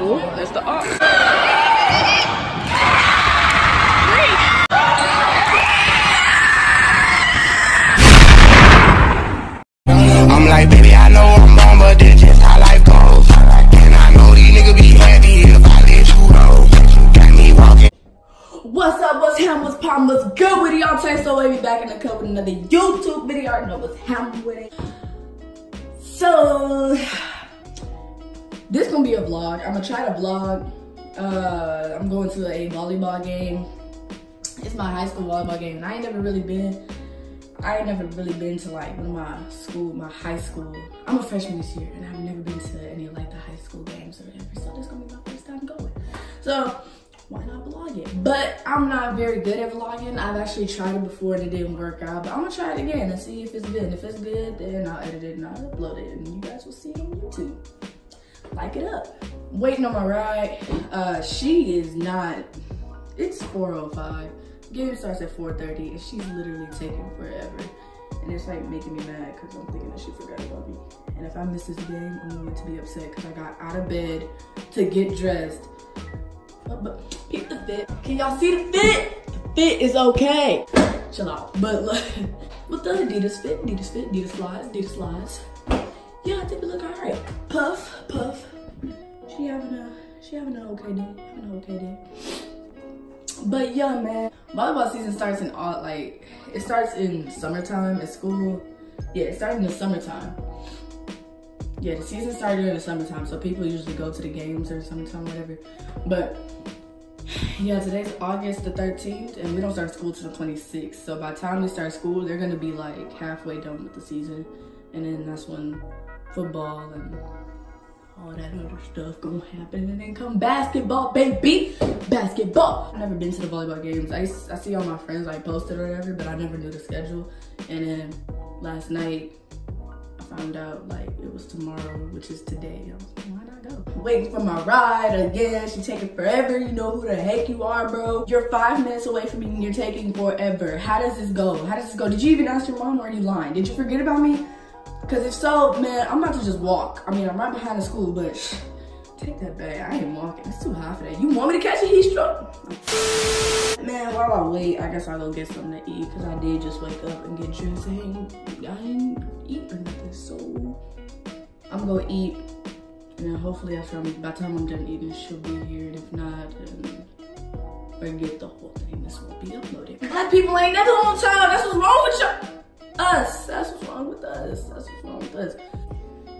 Ooh, that's the up. I'm like, baby, I know I'm wrong, but this just how life goes. And I know these niggas be happy if I let you know. Got me walking. What's up? What's ham? What's pop? What's good with y'all? Tay so we back in the cup with another YouTube video. I know what's ham vlog. I'm gonna try to vlog. Uh, I'm going to a volleyball game. It's my high school volleyball game, and I ain't never really been. I ain't never really been to like one of my school, my high school. I'm a freshman this year, and I've never been to any of like the high school games or whatever. So this gonna be my first time going. So why not vlog it? But I'm not very good at vlogging. I've actually tried it before and it didn't work out. But I'm gonna try it again and see if it's good. If it's good, then I'll edit it and I'll upload it, and you guys will see it on YouTube. Like it up. Waiting on my ride. Uh, she is not. It's 4:05. Game starts at 4:30, and she's literally taking forever. And it's like making me mad because I'm thinking that she forgot about me. And if I miss this game, I'm going to be upset because I got out of bed to get dressed. But, peep the fit. Can y'all see the fit? The fit is okay. Chill out. But look, with the Adidas fit, Adidas fit, Adidas slides, Adidas slides. Yeah, I think we look alright. Puff, puff. She having a, she having an okay day. Having an okay day. But yeah, man, volleyball season starts in all like it starts in summertime at school. Yeah, it started in the summertime. Yeah, the season started in the summertime, so people usually go to the games or summertime, whatever. But yeah, today's August the 13th, and we don't start school till the 26th. So by the time we start school, they're gonna be like halfway done with the season, and then that's when football and all that other stuff gonna happen and then come basketball baby. Basketball. I've never been to the volleyball games. I, I see all my friends like posted or whatever but i never knew the schedule. And then last night i found out like it was tomorrow which is today. I was like why not go? Waiting for my ride again. She taking forever. You know who the heck you are bro. You're five minutes away from me and you're taking forever. How does this go? How does this go? Did you even ask your mom or are you lying? Did you forget about me Cause if so, man, I'm about to just walk. I mean, I'm right behind the school, but take that back. I ain't walking. It's too hot for that. You want me to catch a heat stroke? Man, while I wait, I guess I'll go get something to eat because I did just wake up and get dressed. I ain't, I ain't eat or nothing, so I'm gonna eat. And hopefully after I'm, by the time I'm done eating, she'll be here. And if not, then forget the whole thing. This won't be uploaded. Black people ain't never on time. That's what's wrong with y'all us. That's what's wrong with us. That's what's wrong with us.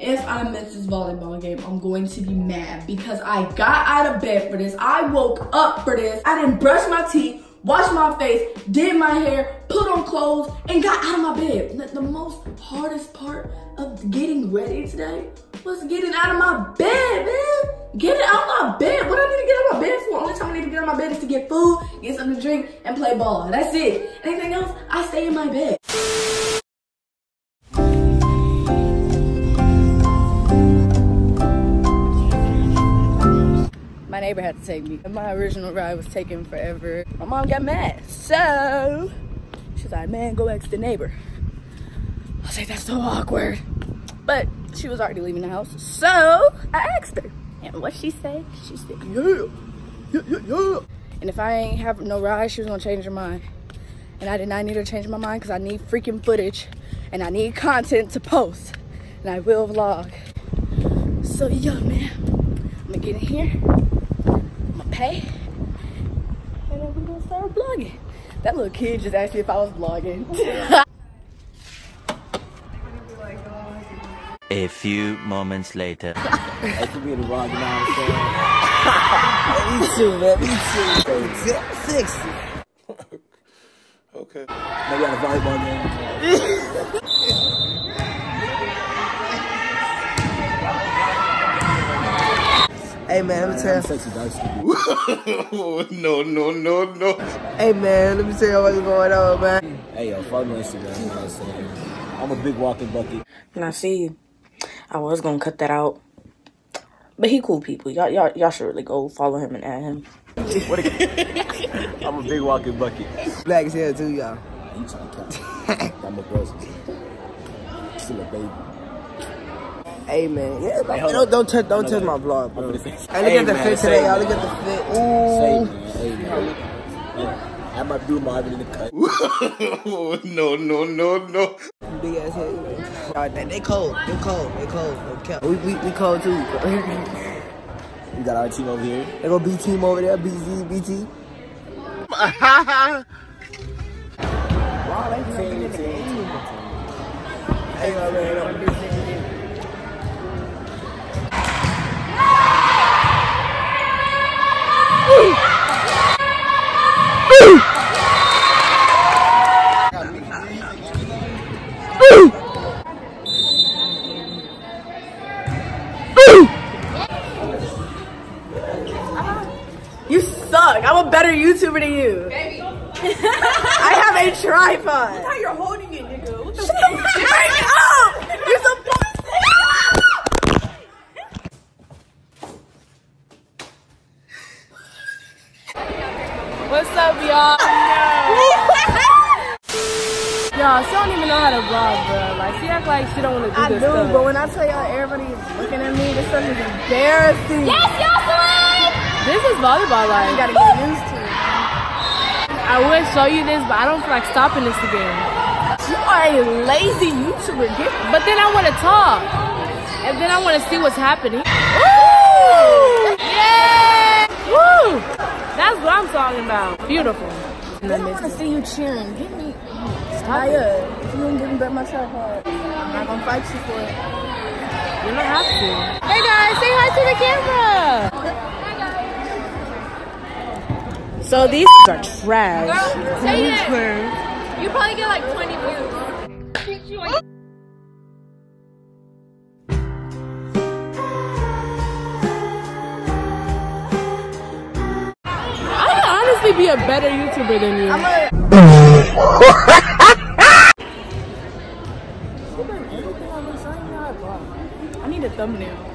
If I miss this volleyball game, I'm going to be mad because I got out of bed for this. I woke up for this. I didn't brush my teeth, wash my face, did my hair, put on clothes, and got out of my bed. The most hardest part of getting ready today was getting out of my bed, man. Get out of my bed. What I need to get out of my bed for? Only time I need to get out of my bed is to get food, get something to drink, and play ball. That's it. Anything else, I stay in my bed. Neighbor had to take me. My original ride was taking forever. My mom got mad. So she's like, man, go ask the neighbor. I was like, that's so awkward. But she was already leaving the house. So I asked her. And what she said, she said, yeah, yeah, yeah, yeah. And if I ain't have no ride, she was gonna change her mind. And I did not need her to change my mind because I need freaking footage and I need content to post. And I will vlog. So yeah, man, I'm gonna get in here pay. And then we're gonna start vlogging. That little kid just asked me if I was vlogging. A few moments later. I could be the wrong now, Me too, man. Me too. 60. Okay. Maybe on a volleyball game. Hey man, let me tell you. Sexy dark skin. no, no, no, no. Hey man, let me tell you what's going on, man. Hey yo, follow me on Instagram. You know what I'm saying? I'm a big walking bucket. Now see, I was gonna cut that out. But he cool people. Y'all y'all y'all should really go follow him and add him. I'm a big walking bucket. Black as hell too, y'all. You trying to count. I'm a brother. Still a baby. Hey man, yeah, Hey, don't, don't touch, don't touch my on. vlog, bro. gonna Hey, look Hey, at the man, fit today, y'all. Look at the fit. Say, Ooh. man. Hey, man. Yeah. I might do Marvin in the cut. no, no, no, no. Big ass head. man. Alright, they, they cold. They cold. They cold. Okay. We, we, we cold too. We got our team over here. they go B team over there. BZ, BT. Wow, they Team, team, team. Hey, my man. YouTuber than you. I have a tripod. how you're holding it, nigga. What the Bring up. You're supposed What's up, y'all? y'all, she don't even know how to vlog, bro. Like, she act like she don't want to do I this do, stuff. but when I tell y'all everybody is looking at me, this stuff is embarrassing. Yes, y'all, This is volleyball life. You gotta get used to it. I would show you this, but I don't feel like stopping this again. You are a lazy YouTuber. But then I want to talk. And then I want to see what's happening. Woo! Yeah! Woo! That's what I'm talking about. Beautiful. I want to see you cheering. Give me. Stop. Naya, if you don't give me back my tripod, I'm not gonna fight you for it. You don't have to. Hey guys, say hi to the camera. So these are trash. Say it. You probably get like 20 views. I would honestly be a better YouTuber than you. I'm a. I need a thumbnail.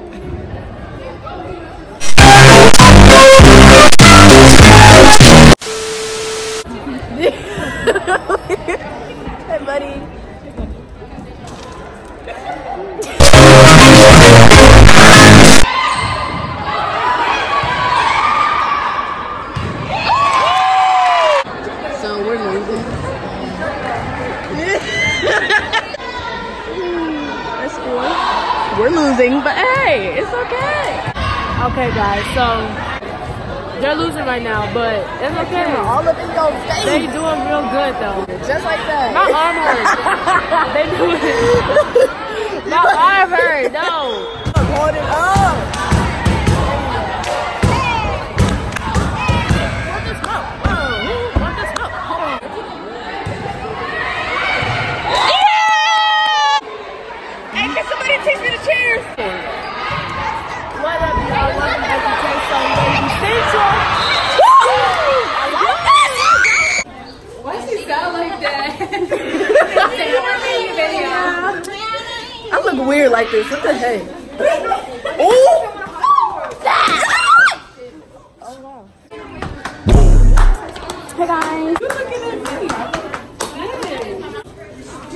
We're losing, but hey, it's okay. Okay, guys, so they're losing right now, but it's okay. All up in your They face, doing real good though. just like that. My arm hurts. they doing My arm hurt. No. Hold it up.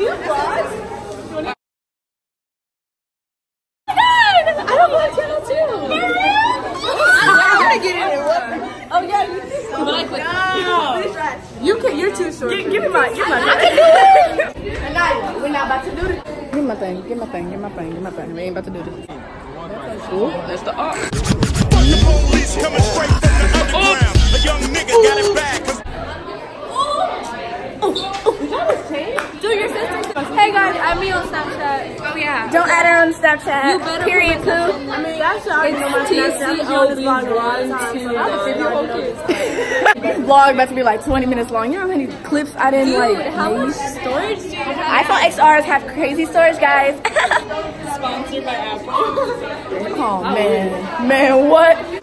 Do you vlog? Oh I don't vlog channel too. I'm gonna get in it. Oh yeah, you think oh so? You can. You're too short. Give, give me my. Give me my. Anaya, we're not about to do this. Give my thing. Give my thing. Give my thing. Give my thing. We ain't about to do this. Ooh, that's the art. Police coming straight from the underground. A young nigga got it back. 'Cause Hey guys, add me on Snapchat. Oh yeah. Don't add her on Snapchat. You better Period. Poo. I mean, y'all should already know my Snapchat. I'm this vlog all the time, so y'all can This vlog about to be like 20 minutes long. You know how many clips I didn't like? How much storage do you have? iPhone XRs have crazy storage, guys. Sponsored by Apple. oh man, man, what?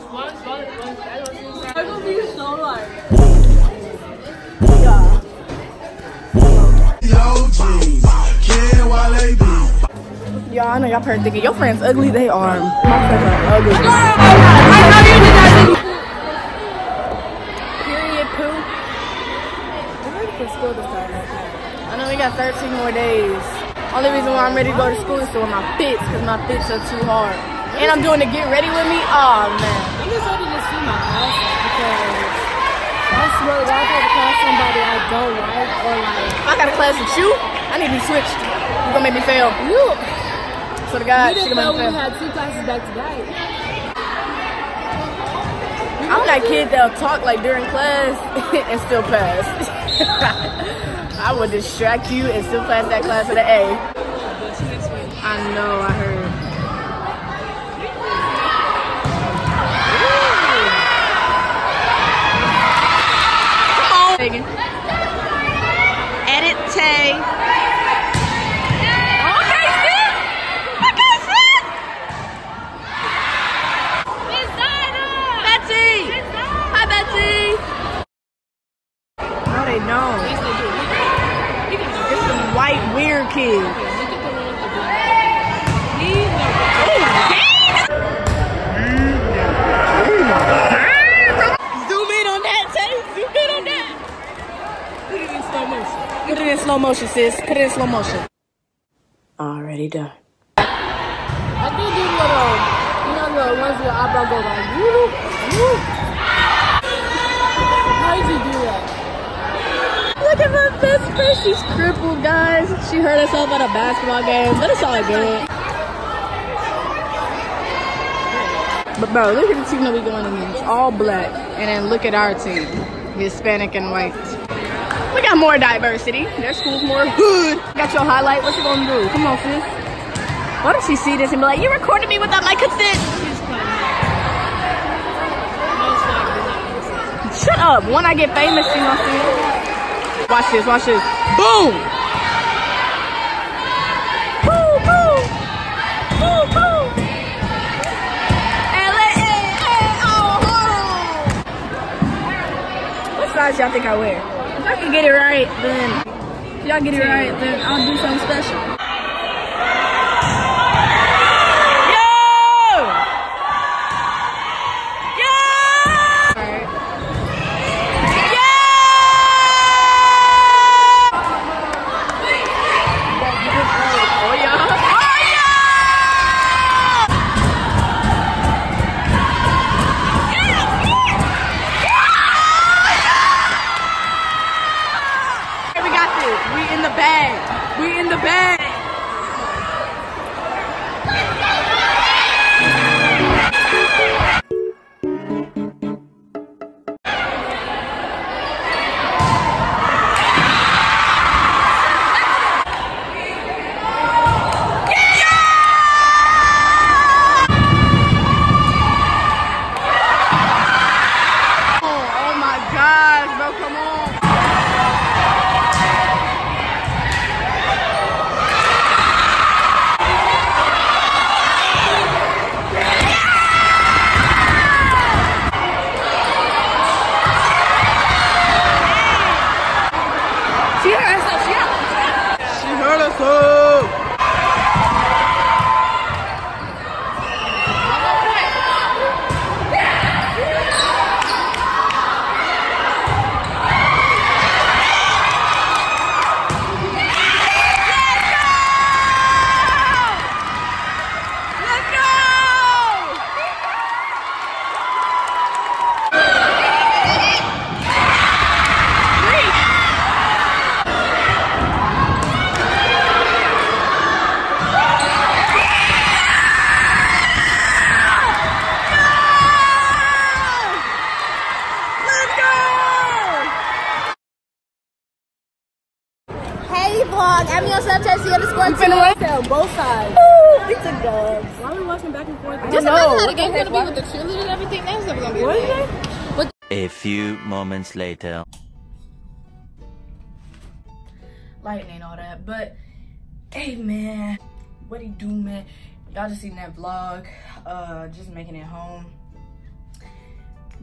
Y'all, I know y'all probably thinking your friends ugly. They are. My friends are ugly. Period. Poo. I'm ready for school to start. I know we got 13 more days. Only reason why I'm ready to go to school is to wear my fits, because my fits are too hard. And I'm doing the get ready with me. Oh man. I'm just ready to see my classes because I swear if I go to class somebody I don't like or like I got a class with you, I need to be switched. You're gonna make me fail. you. So the God, We she didn't gonna know make we me fail. had two classes back to back. I'm that kid that'll talk like during class and still pass. I would distract you and still pass that class with an A. I know, I heard. Come on, Megan. Edit Tay. Okay, sis. Okay, sis. Betsy. Hi, Betsy. No, they don't. It's some white weird kids. Zoom in on that, Tay. Zoom in on that. Put it in slow motion. Put it in slow motion, sis. Put it in slow motion. Already done. I did do little, um, you know, the ones where eyebrow go like, whoop, whoop. How did you do that? Look at my best friend. She's crippled, guys. She hurt herself at a basketball game, but it's all good. But bro, look at the team that we going against. All black. And then look at our team. Hispanic and white. We got more diversity. Their school's more hood. Got your highlight. What you gonna do? Come on, sis. Why don't she see this and be like, you recorded me without my consent? Shut up. When I get famous, she gonna see it. Watch this, watch this. Boom! Boom, boom! Boom. What size y'all think I wear? Can get it right, then y'all get it right, then I'll do something special. Know. imagine how gonna be with the cheerleaders and everything. That's never gonna be What the it? A few moments later. lighting and all that. But hey man, what he do man? Y'all just seen that vlog, uh, just making it home.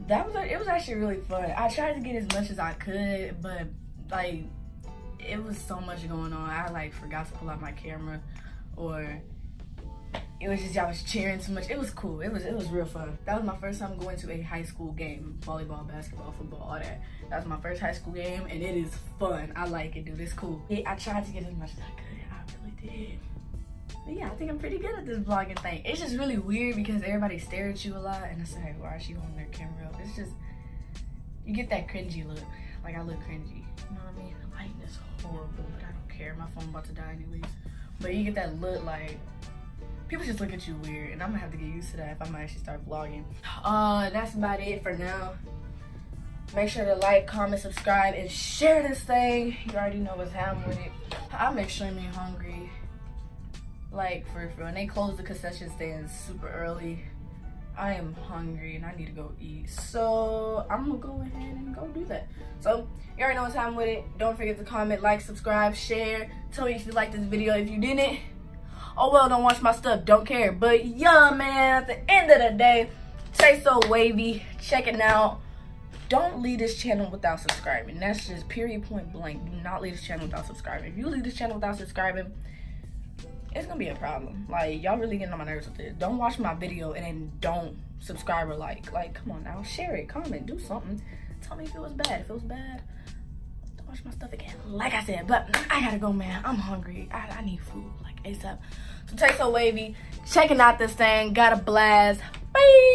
That was it was actually really fun. I tried to get as much as I could, but like it was so much going on. I like forgot to pull out my camera, or it was just y'all was cheering so much. It was cool. It was it was real fun. That was my first time going to a high school game, volleyball, basketball, football, all that. That was my first high school game, and it is fun. I like it, dude. It's cool. Yeah, I tried to get as much as I could. I actually did. But yeah, I think I'm pretty good at this vlogging thing. It's just really weird because everybody stare at you a lot and it's like, why is she holding their camera up? It's just, you get that cringy look. Like I look cringy. You know what I mean? The lighting is horrible, but I don't care. My phone about to die anyways. But you get that look like, people just look at you weird and I'm gonna have to get used to that if I'm actually start vlogging. Uh, that's about it for now. Make sure to like, comment, subscribe, and share this thing. You already know what's happening with it. I'm extremely hungry. Like, for, for when they close the concession stands super early, I am hungry and I need to go eat. So, I'm gonna go ahead and go do that. So, you already know what's happening with it. Don't forget to comment, like, subscribe, share. Tell me if you like this video. If you didn't, oh well, don't watch my stuff. Don't care. But yeah, man, at the end of the day, Say So Wavy, check it out don't leave this channel without subscribing. That's just period point blank. Do not leave this channel without subscribing. If you leave this channel without subscribing, it's gonna be a problem. Like y'all really getting on my nerves with this. Don't watch my video and then don't subscribe or like. Like, come on now, share it, comment, do something. Tell me if it was bad. If it was bad, watch my stuff again. Like I said, but I gotta go, man. I'm hungry. I, I need food, like ASAP. So Taesowaveyy, checking out this thing. Got a blast. Bye.